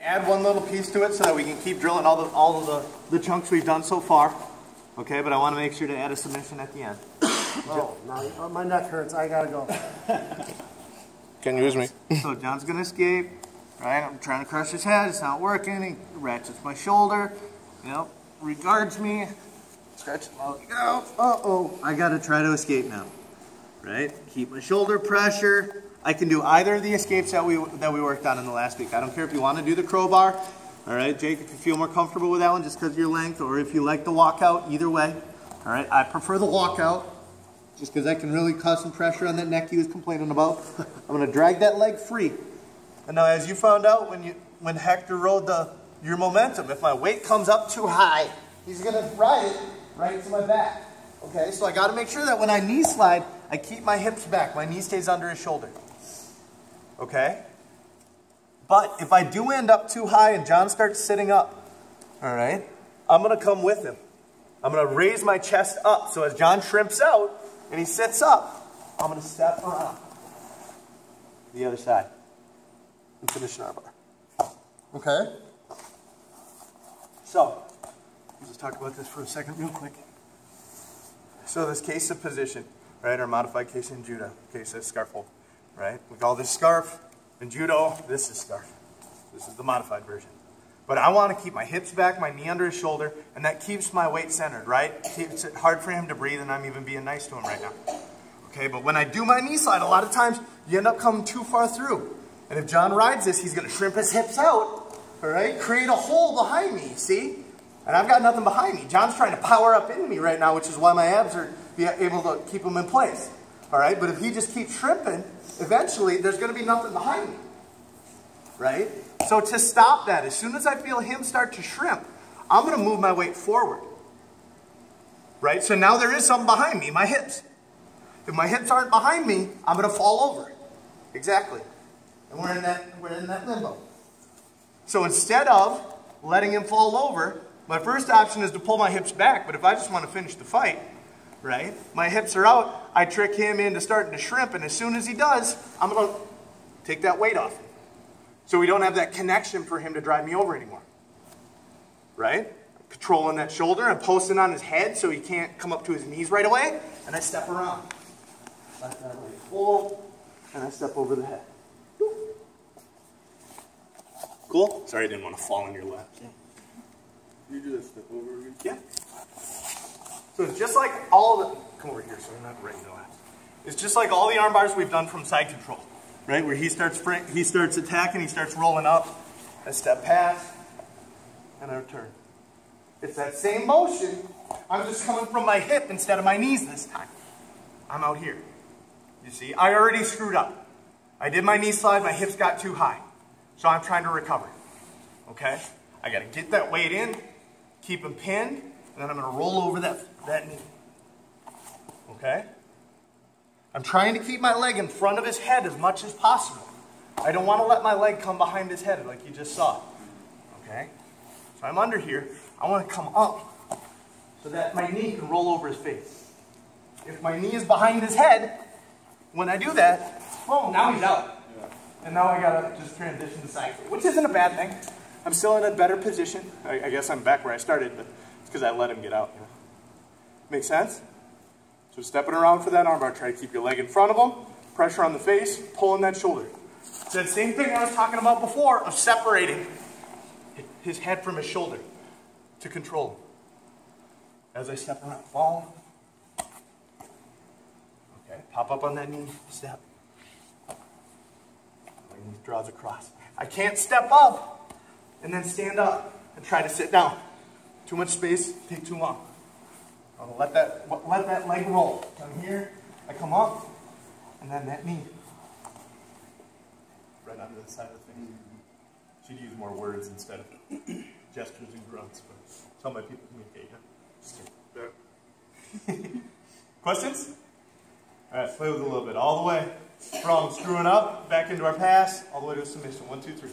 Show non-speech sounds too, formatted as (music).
Add one little piece to it so that we can keep drilling all the all of the, the chunks we've done so far. Okay, but I want to make sure to add a submission at the end. (coughs) Oh, now, my neck hurts. I gotta go. (laughs) Can you use me. so John's gonna escape. Right, I'm trying to crush his head. It's not working. He ratchets my shoulder. You know, regards me. Stretch. Oh, uh oh. I gotta try to escape now. Right. Keep my shoulder pressure. I can do either of the escapes that we that we worked on in the last week. I don't care if you want to do the crowbar. All right, Jake, if you feel more comfortable with that one just because of your length, or if you like the walkout, either way. All right, I prefer the walkout just because I can really cause some pressure on that neck he was complaining about. (laughs) I'm going to drag that leg free. And now as you found out when, you, when Hector rode the, your momentum, if my weight comes up too high, he's going to ride it right into my back. Okay, so I got to make sure that when I knee slide, I keep my hips back. My knee stays under his shoulder. Okay? But if I do end up too high and John starts sitting up, all right, I'm going to come with him. I'm going to raise my chest up. So as John shrimps out, and he sits up, I'm going to step around the other side and finish an armbar. Okay? So, let's talk about this for a second real quick. So this kesa position, right, or modified kesa in judo, kesa scarf hold, right? We call this scarf. In judo, this is scarf. This is the modified version. But I want to keep my hips back, my knee under his shoulder, and that keeps my weight centered, right? Keeps it hard for him to breathe, and I'm even being nice to him right now. Okay, but when I do my knee slide, a lot of times you end up coming too far through. And if John rides this, he's going to shrimp his hips out, all right? Create a hole behind me, see? And I've got nothing behind me. John's trying to power up into me right now, which is why my abs are able to keep them in place. All right, but if he just keeps shrimping, eventually there's going to be nothing behind me. Right? So to stop that, as soon as I feel him start to shrimp, I'm going to move my weight forward. Right? So now there is something behind me, my hips. If my hips aren't behind me, I'm going to fall over. Exactly. And we're in that, we're in that limbo. So instead of letting him fall over, my first option is to pull my hips back, but if I just want to finish the fight, right, my hips are out, I trick him into starting to shrimp, and as soon as he does, I'm going to take that weight off. So we don't have that connection for him to drive me over anymore. Right? Controlling that shoulder and posting on his head so he can't come up to his knees right away, and I step around. Let that leg full, and I step over the head. Cool? Sorry I didn't want to fall in your lap. Yeah. You do that step over again? Yeah. So it's just like all the, come over here so I'm not right the. It's just like all the arm bars we've done from side control, right? Where he starts he starts attacking, he starts rolling up, I step past, and I return. It's that same motion. I'm just coming from my hip instead of my knees this time. I'm out here. You see, I already screwed up. I did my knee slide, my hips got too high. So I'm trying to recover. Okay? I got to get that weight in, keep them pinned, then I'm going to roll over that, that knee. Okay? I'm trying to keep my leg in front of his head as much as possible. I don't want to let my leg come behind his head like you just saw. Okay? So I'm under here. I want to come up so that my knee can roll over his face. If my knee is behind his head, when I do that, boom, now he's out. And now I gotta just transition to side which isn't a bad thing. I'm still in a better position. I, I guess I'm back where I started, but because I let him get out. Make sense? So stepping around for that armbar, try to keep your leg in front of him, pressure on the face, pulling that shoulder. It's that same thing I was talking about before of separating his head from his shoulder to control. As I step around, fall. Okay, pop up on that knee, step. My knee draws across. I can't step up and then stand up and try to sit down. Too much space, take too long. I'll let that, let that leg roll. Come here, I come up, and then that knee. Right onto the side of the face. Should use more words instead of (coughs) gestures and grunts, but how my people to communicate. Yeah? (laughs) Questions? All right, play with it a little bit. All the way from screwing up, back into our pass, all the way to a submission. One, two, three.